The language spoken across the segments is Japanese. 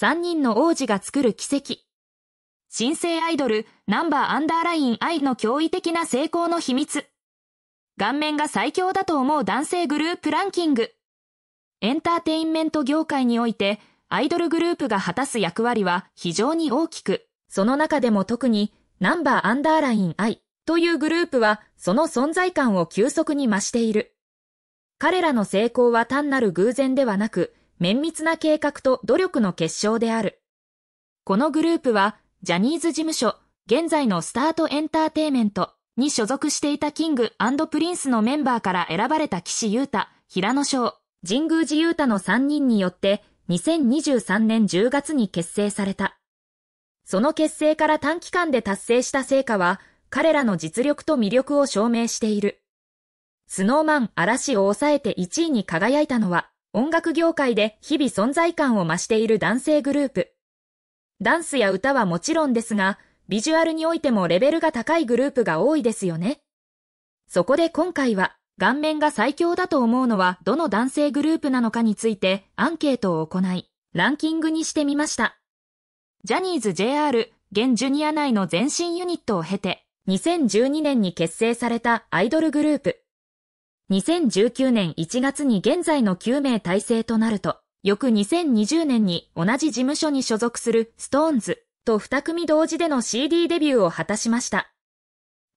3人の王子が作る奇跡。新生アイドル、ナンバーアンダーライン愛の驚異的な成功の秘密。顔面が最強だと思う男性グループランキング。エンターテインメント業界において、アイドルグループが果たす役割は非常に大きく、その中でも特に、ナンバーアンダーライン愛というグループは、その存在感を急速に増している。彼らの成功は単なる偶然ではなく、綿密な計画と努力の結晶である。このグループは、ジャニーズ事務所、現在の STARTO ENTERTAINMENT に所属していた King & Prince のメンバーから選ばれた岸優太、平野紫耀、神宮寺勇太の3人によって2023年10月に結成された。その結成から短期間で達成した成果は、彼らの実力と魅力を証明している。スノーマン嵐を抑えて1位に輝いたのは、音楽業界で日々存在感を増している男性グループ。ダンスや歌はもちろんですが、ビジュアルにおいてもレベルが高いグループが多いですよね。そこで今回は、顔面が最強だと思うのはどの男性グループなのかについてアンケートを行い、ランキングにしてみました。ジャニーズ JR 現ジュニア内の前身ユニットを経て、2012年に結成されたアイドルグループ。2019年1月に現在の9名体制となると、翌2020年に同じ事務所に所属する SixTONES と2組同時での CD デビューを果たしました。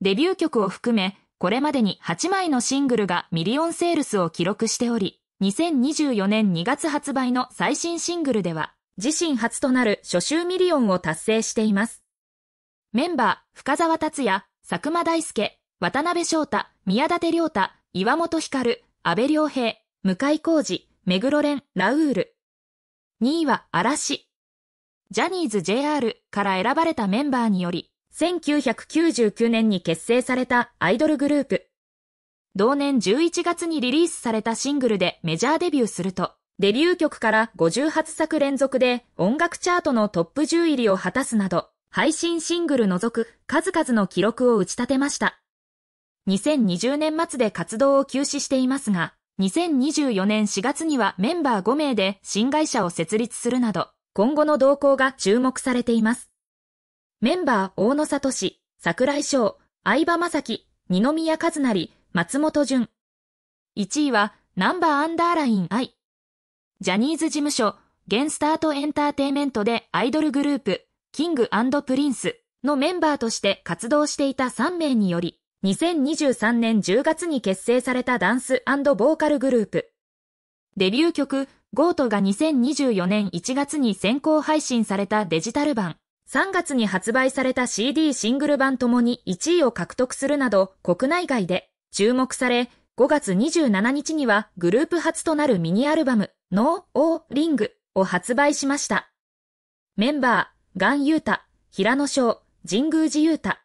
デビュー曲を含め、これまでに8枚のシングルがミリオンセールスを記録しており、2024年2月発売の最新シングルでは、自身初となる初週ミリオンを達成しています。メンバー、深澤辰哉、佐久間大介、渡辺翔太、宮舘良太、岩本照、安倍良平、向井浩二、目黒蓮、ラウール。2位は嵐。ジャニーズ JR から選ばれたメンバーにより、1999年に結成されたアイドルグループ。同年11月にリリースされたシングルでメジャーデビューすると、デビュー曲から58作連続で音楽チャートのトップ10入りを果たすなど、配信シングル除く数々の記録を打ち立てました。2020年末で活動を休止していますが、2024年4月にはメンバー5名で新会社を設立するなど、今後の動向が注目されています。メンバー大野聡、桜井翔、相葉雅紀、二宮和成、松本潤。1位はナンバーアンダーライン I。ジャニーズ事務所、ゲンスタートエンターテイメントでアイドルグループ、キングPrince のメンバーとして活動していた3名により、2023年10月に結成されたダンスボーカルグループ。デビュー曲、 GOAT が2024年1月に先行配信されたデジタル版、3月に発売された CD シングル版ともに1位を獲得するなど国内外で注目され、5月27日にはグループ初となるミニアルバム、 No.O -ring-を発売しました。メンバー、ガン・ユータ、平野翔、神宮寺ユータ。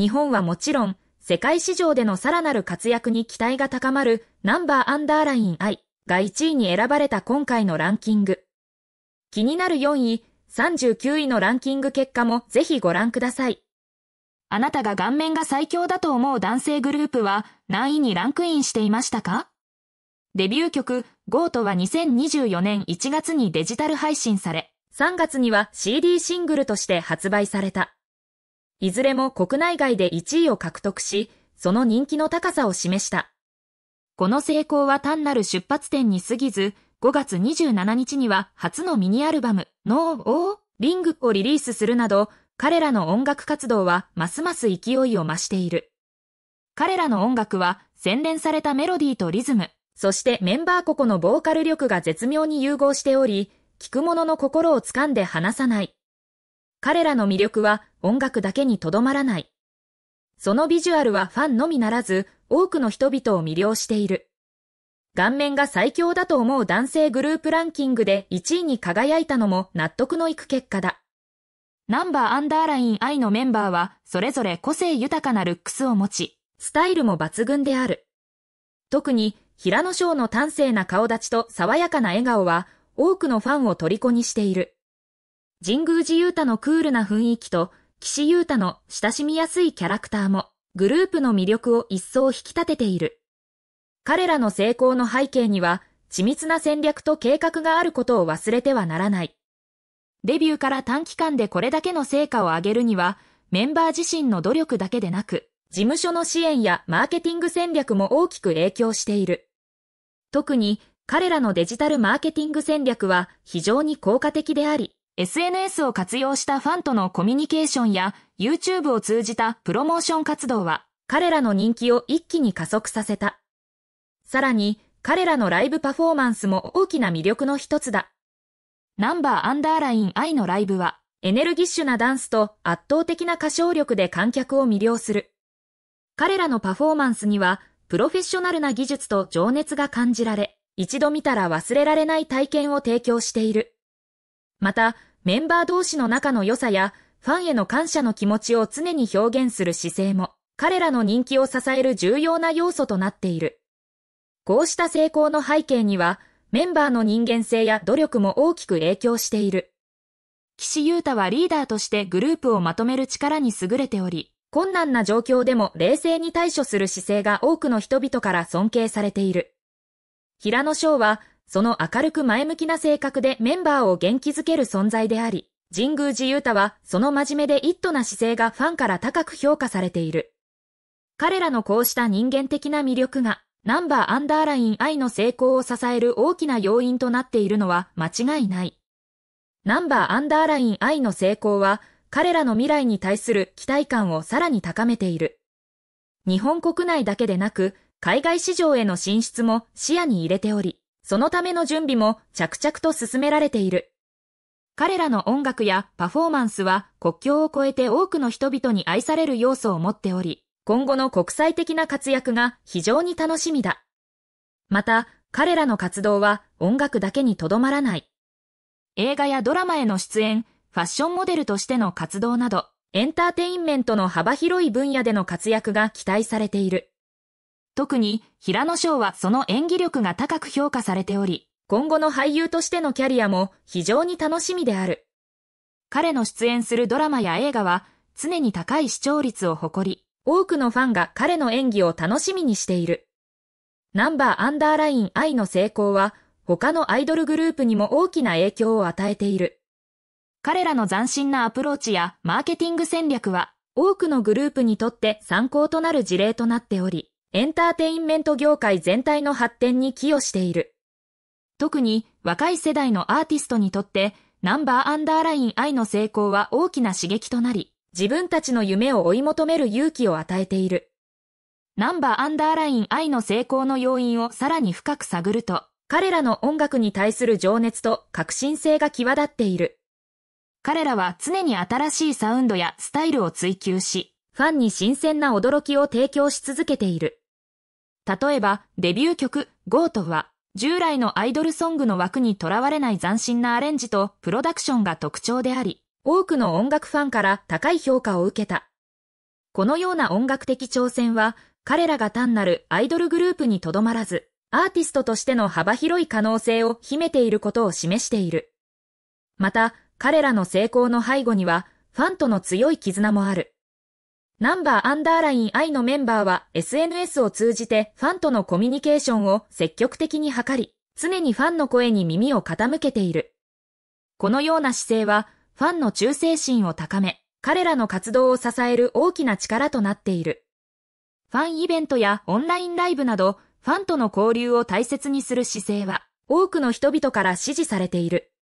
日本はもちろん、世界市場でのさらなる活躍に期待が高まるナンバーアンダーライン I が1位に選ばれた今回のランキング。気になる4位、39位のランキング結果もぜひご覧ください。あなたが顔面が最強だと思う男性グループは何位にランクインしていましたか？デビュー曲 GO は2024年1月にデジタル配信され、3月には CD シングルとして発売された。いずれも国内外で1位を獲得し、その人気の高さを示した。この成功は単なる出発点に過ぎず、5月27日には初のミニアルバム、ノー・オー・リングをリリースするなど、彼らの音楽活動はますます勢いを増している。彼らの音楽は洗練されたメロディーとリズム、そしてメンバー個々のボーカル力が絶妙に融合しており、聞く者の心を掴んで離さない。彼らの魅力は音楽だけにとどまらない。そのビジュアルはファンのみならず、多くの人々を魅了している。顔面が最強だと思う男性グループランキングで1位に輝いたのも納得のいく結果だ。ナンバーアンダーライン I のメンバーは、それぞれ個性豊かなルックスを持ち、スタイルも抜群である。特に、平野翔の端正な顔立ちと爽やかな笑顔は、多くのファンを虜にしている。神宮寺勇太のクールな雰囲気と、岸優太の親しみやすいキャラクターも、グループの魅力を一層引き立てている。彼らの成功の背景には、緻密な戦略と計画があることを忘れてはならない。デビューから短期間でこれだけの成果を上げるには、メンバー自身の努力だけでなく、事務所の支援やマーケティング戦略も大きく影響している。特に彼らのデジタルマーケティング戦略は非常に効果的であり、SNS を活用したファンとのコミュニケーションや YouTube を通じたプロモーション活動は彼らの人気を一気に加速させた。さらに彼らのライブパフォーマンスも大きな魅力の一つだ。ナンバーアンダーライン I のライブはエネルギッシュなダンスと圧倒的な歌唱力で観客を魅了する。彼らのパフォーマンスにはプロフェッショナルな技術と情熱が感じられ、一度見たら忘れられない体験を提供している。また、メンバー同士の仲の良さや、ファンへの感謝の気持ちを常に表現する姿勢も、彼らの人気を支える重要な要素となっている。こうした成功の背景には、メンバーの人間性や努力も大きく影響している。岸優太はリーダーとしてグループをまとめる力に優れており、困難な状況でも冷静に対処する姿勢が多くの人々から尊敬されている。平野翔は、その明るく前向きな性格でメンバーを元気づける存在であり、神宮寺勇太はその真面目で一途な姿勢がファンから高く評価されている。彼らのこうした人間的な魅力が、ナンバーアンダーライン愛の成功を支える大きな要因となっているのは間違いない。ナンバーアンダーライン愛の成功は、彼らの未来に対する期待感をさらに高めている。日本国内だけでなく、海外市場への進出も視野に入れており、そのための準備も着々と進められている。彼らの音楽やパフォーマンスは国境を越えて多くの人々に愛される要素を持っており、今後の国際的な活躍が非常に楽しみだ。また、彼らの活動は音楽だけにとどまらない。映画やドラマへの出演、ファッションモデルとしての活動など、エンターテインメントの幅広い分野での活躍が期待されている。特に平野翔はその演技力が高く評価されており、今後の俳優としてのキャリアも非常に楽しみである。彼の出演するドラマや映画は常に高い視聴率を誇り、多くのファンが彼の演技を楽しみにしている。ナンバーアンダーライン愛の成功は他のアイドルグループにも大きな影響を与えている。彼らの斬新なアプローチやマーケティング戦略は多くのグループにとって参考となる事例となっており、エンターテインメント業界全体の発展に寄与している。特に若い世代のアーティストにとってナンバーアンダーライン愛の成功は大きな刺激となり、自分たちの夢を追い求める勇気を与えている。ナンバーアンダーライン愛の成功の要因をさらに深く探ると、彼らの音楽に対する情熱と革新性が際立っている。彼らは常に新しいサウンドやスタイルを追求し、ファンに新鮮な驚きを提供し続けている。例えば、デビュー曲、ゴートは、従来のアイドルソングの枠にとらわれない斬新なアレンジとプロダクションが特徴であり、多くの音楽ファンから高い評価を受けた。このような音楽的挑戦は、彼らが単なるアイドルグループにとどまらず、アーティストとしての幅広い可能性を秘めていることを示している。また、彼らの成功の背後には、ファンとの強い絆もある。ナンバーアンダーライン I のメンバーは SNS を通じてファンとのコミュニケーションを積極的に図り、常にファンの声に耳を傾けている。このような姿勢は、ファンの忠誠心を高め、彼らの活動を支える大きな力となっている。ファンイベントやオンラインライブなど、ファンとの交流を大切にする姿勢は、多くの人々から支持されている。